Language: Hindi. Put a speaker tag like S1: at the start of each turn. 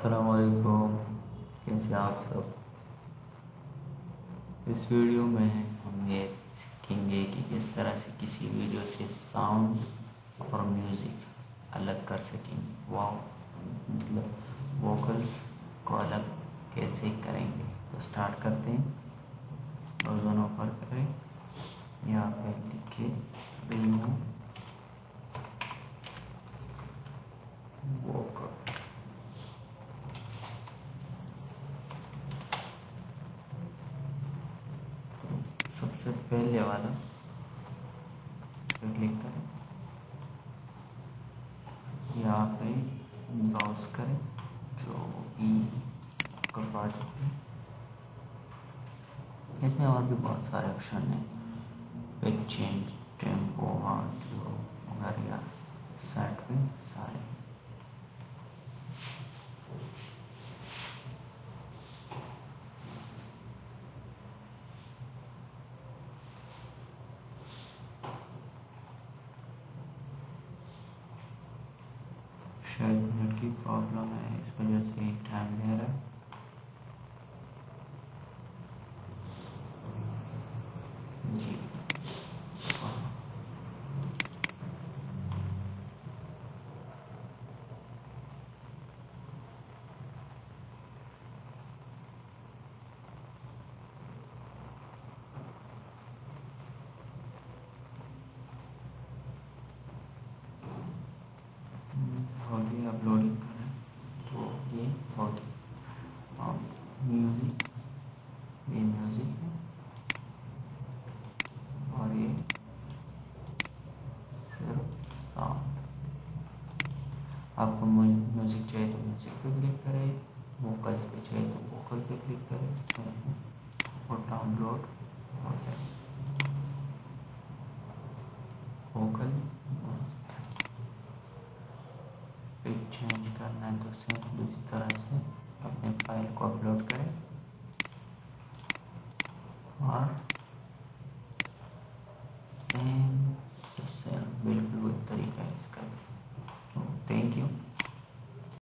S1: असलकुम कैसे आप सब? इस वीडियो में हम ये सीखेंगे कि किस तरह से किसी वीडियो से साउंड और म्यूज़िक अलग कर सकेंगे वाह मतलब वोकल्स को अलग कैसे करेंगे? तो स्टार्ट करते हैं। और दोनों पर करें। यहाँ पे लिखे रिमूव सबसे पहले वाला क्लिक करें यहाँ पे ब्राउज करें, जो ई का प्रोजेक्ट है। इसमें और भी बहुत सारे ऑप्शन हैं। पिच चेंज टेंपो जो वगैरह सेट पे सारे। शायद नेट की है इस वजह से टाइम ले रहा है जी होगी अपलोडिंग करें तो ये होगी और म्यूज़िक ये म्यूज़िक है। और ये साउंड आपको म्यूज़िक चाहिए तो म्यूज़िक पे क्लिक करें वोकल्स पे चाहिए तो वोकल पे क्लिक करें और डाउनलोड हो जाए वोकल पिच चेंज करना है तो सेम दूसरी तरह or and yourself will